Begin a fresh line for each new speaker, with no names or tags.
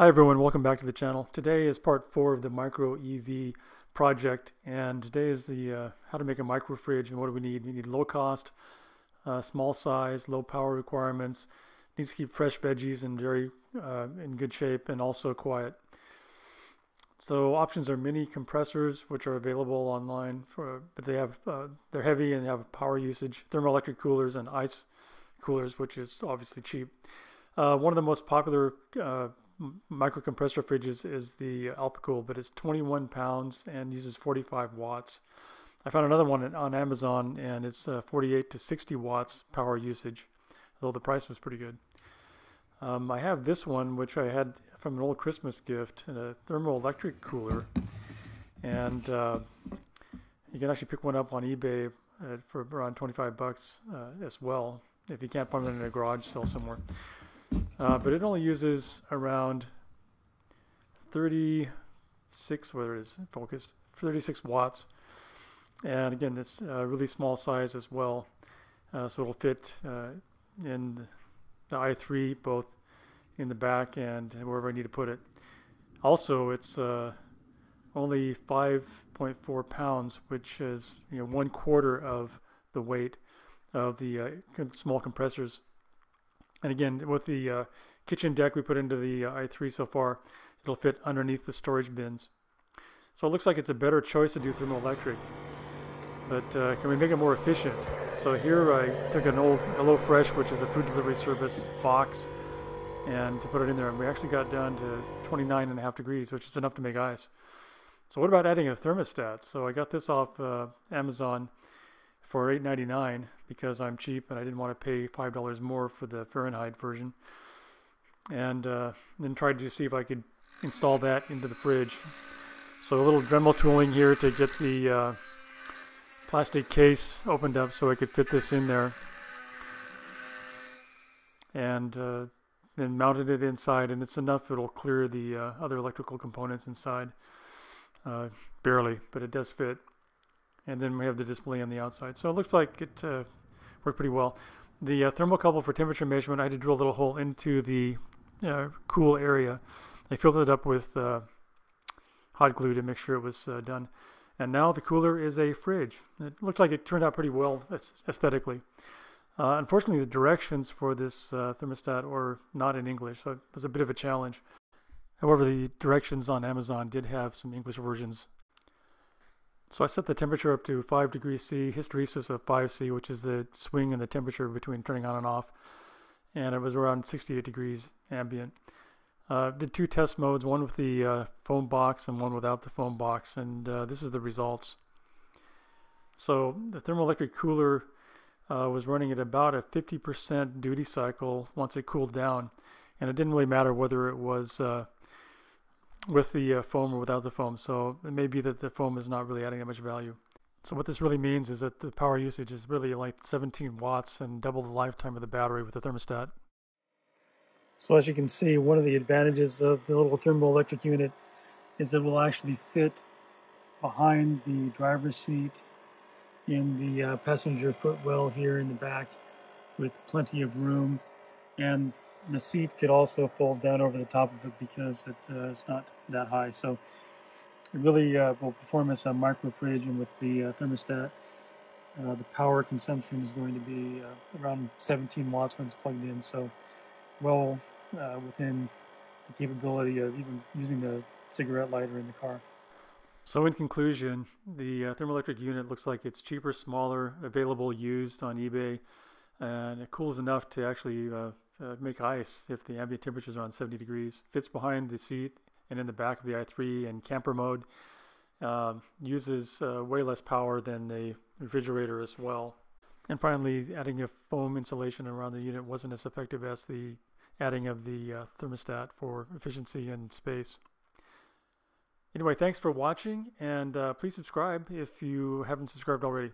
Hi everyone, welcome back to the channel. Today is part four of the micro EV project and today is the uh, how to make a micro fridge and what do we need? We need low cost, uh, small size, low power requirements, needs to keep fresh veggies and very uh, in good shape and also quiet. So options are mini compressors which are available online for but they have uh, they're heavy and they have power usage, thermoelectric coolers and ice coolers which is obviously cheap. Uh, one of the most popular uh, microcompressor fridges is the Alpicool, but it's 21 pounds and uses 45 watts. I found another one on Amazon and it's uh, 48 to 60 watts power usage, though the price was pretty good. Um, I have this one, which I had from an old Christmas gift, a thermoelectric cooler, and uh, you can actually pick one up on eBay uh, for around 25 bucks uh, as well, if you can't find it in a garage sale somewhere. Uh, but it only uses around 36, whether it is focused, 36 watts. And again, it's a really small size as well. Uh, so it'll fit uh, in the i3, both in the back and wherever I need to put it. Also, it's uh, only 5.4 pounds, which is you know one quarter of the weight of the uh, small compressors. And again, with the uh, kitchen deck we put into the uh, i3 so far, it'll fit underneath the storage bins. So it looks like it's a better choice to do thermoelectric. But uh, can we make it more efficient? So here I took an old HelloFresh, which is a food delivery service box, and to put it in there, and we actually got down to 29 and a half degrees, which is enough to make ice. So what about adding a thermostat? So I got this off uh, Amazon for $8.99 because I'm cheap and I didn't want to pay $5 more for the Fahrenheit version. And uh, then tried to see if I could install that into the fridge. So a little Dremel tooling here to get the uh, plastic case opened up so I could fit this in there. And uh, then mounted it inside and it's enough it'll clear the uh, other electrical components inside. Uh, barely, but it does fit and then we have the display on the outside. So it looks like it uh, worked pretty well. The uh, thermocouple for temperature measurement, I had to drill a little hole into the uh, cool area. I filled it up with uh, hot glue to make sure it was uh, done. And now the cooler is a fridge. It looks like it turned out pretty well aesthetically. Uh, unfortunately, the directions for this thermostat were not in English, so it was a bit of a challenge. However, the directions on Amazon did have some English versions so I set the temperature up to 5 degrees C, hysteresis of 5C, which is the swing in the temperature between turning on and off. And it was around 68 degrees ambient. Uh, did two test modes, one with the uh, foam box and one without the foam box, and uh, this is the results. So the thermoelectric cooler uh, was running at about a 50% duty cycle once it cooled down, and it didn't really matter whether it was uh, with the uh, foam or without the foam. So it may be that the foam is not really adding that much value. So what this really means is that the power usage is really like 17 watts and double the lifetime of the battery with the thermostat. So as you can see, one of the advantages of the little thermoelectric unit is that it will actually fit behind the driver's seat in the uh, passenger footwell here in the back with plenty of room and the seat could also fold down over the top of it because it, uh, it's not that high. So it really uh, will perform as a micro fridge and with the uh, thermostat. Uh, the power consumption is going to be uh, around 17 watts when it's plugged in, so well uh, within the capability of even using the cigarette lighter in the car. So in conclusion, the uh, thermoelectric unit looks like it's cheaper, smaller, available used on eBay, and it cools enough to actually uh, uh, make ice if the ambient temperatures are on 70 degrees. Fits behind the seat and in the back of the i3 in camper mode. Uh, uses uh, way less power than the refrigerator as well. And finally, adding a foam insulation around the unit wasn't as effective as the adding of the uh, thermostat for efficiency and space. Anyway, thanks for watching, and uh, please subscribe if you haven't subscribed already.